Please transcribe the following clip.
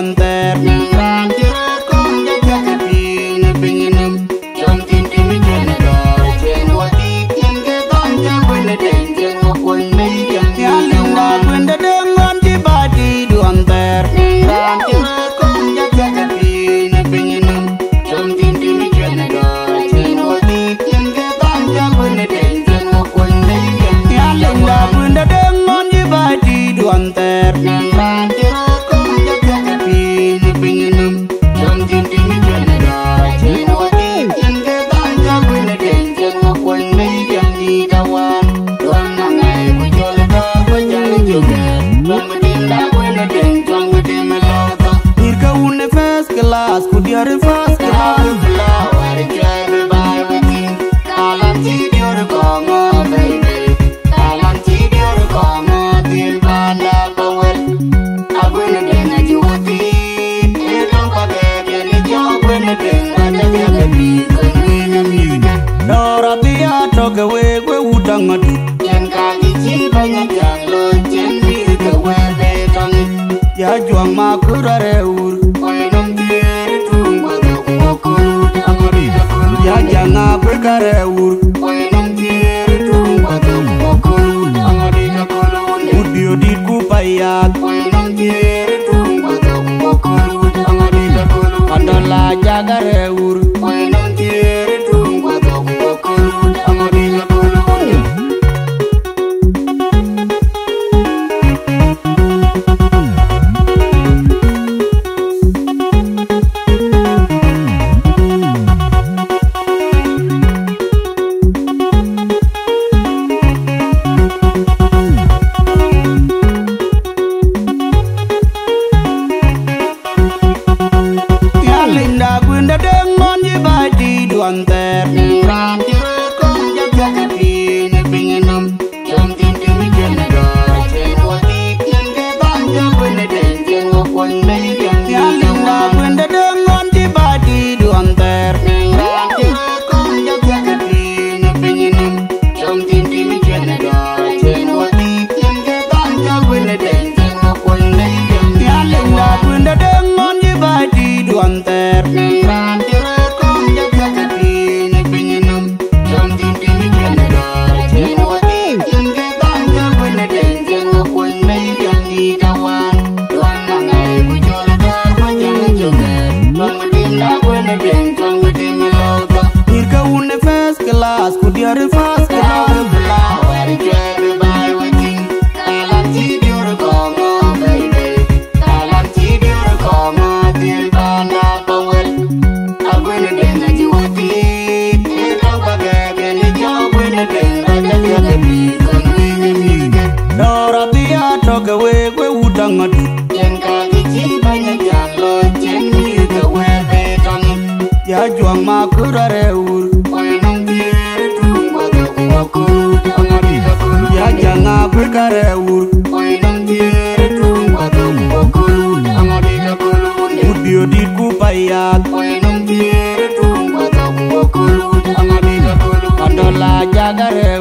contar class, could you have fast class? I drive by with me, I love you, you're gone, baby. I love you, you're gone, till my love, I wouldn't have been at you a beat. You know, my baby, and it's your winner, and I'm gonna be good, we love you. Nora, be a talk away, we would have not. Yankali, cheap, and a young lord, gently, the way they come. Ya juang ma kurare ur. gare wur Koinantiere tumpatum di kupayak Koinantiere tumpatum mokolun last. Could you fast? perkara wur Oi dang dire tung patum bokolun Amari na kolun Udio di kupayat Oi dang dire tung patum bokolun Amari na kolun Pandola jagare